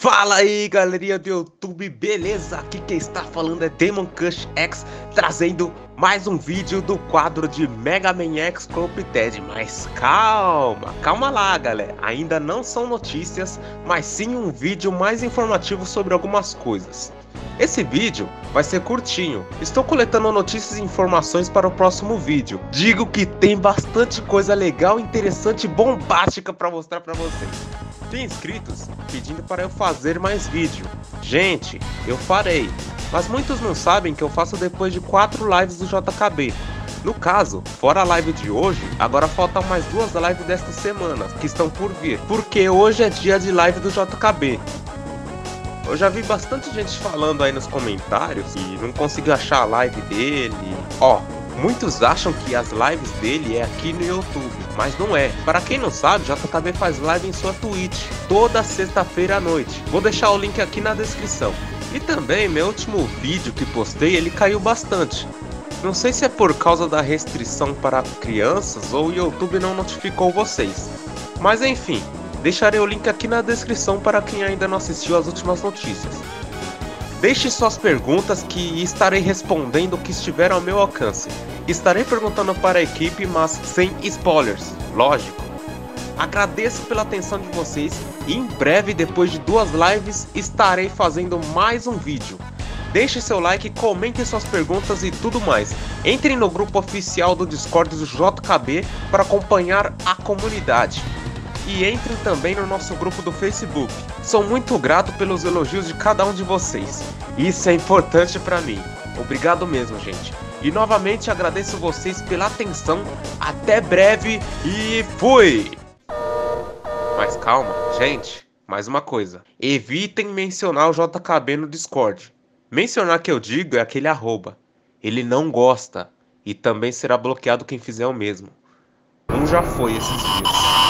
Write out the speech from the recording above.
Fala aí galerinha do YouTube, beleza? Aqui quem está falando é Demon Cush X Trazendo mais um vídeo do quadro de Mega Man X Corrupted Mas calma, calma lá galera. Ainda não são notícias, mas sim um vídeo mais informativo sobre algumas coisas esse vídeo vai ser curtinho, estou coletando notícias e informações para o próximo vídeo. Digo que tem bastante coisa legal, interessante e bombástica para mostrar para vocês. Tem inscritos pedindo para eu fazer mais vídeo. Gente, eu farei. Mas muitos não sabem que eu faço depois de 4 lives do JKB. No caso, fora a live de hoje, agora faltam mais duas lives desta semana, que estão por vir. Porque hoje é dia de live do JKB. Eu já vi bastante gente falando aí nos comentários e não conseguiu achar a live dele. Ó, Muitos acham que as lives dele é aqui no YouTube, mas não é. Para quem não sabe, JKB faz live em sua Twitch toda sexta-feira à noite. Vou deixar o link aqui na descrição. E também meu último vídeo que postei, ele caiu bastante. Não sei se é por causa da restrição para crianças ou o YouTube não notificou vocês. Mas enfim, deixarei o link aqui na descrição para quem ainda não assistiu às últimas notícias. Deixe suas perguntas que estarei respondendo o que estiver ao meu alcance. Estarei perguntando para a equipe, mas sem spoilers, lógico. Agradeço pela atenção de vocês e em breve, depois de duas lives, estarei fazendo mais um vídeo. Deixe seu like, comente suas perguntas e tudo mais. Entre no grupo oficial do Discord do JKB para acompanhar a comunidade e entrem também no nosso grupo do Facebook. Sou muito grato pelos elogios de cada um de vocês. Isso é importante para mim. Obrigado mesmo, gente. E novamente agradeço vocês pela atenção. Até breve e fui! Mas calma, gente. Mais uma coisa. Evitem mencionar o JKB no Discord. Mencionar que eu digo é aquele arroba. Ele não gosta. E também será bloqueado quem fizer o mesmo. Um já foi esses dias.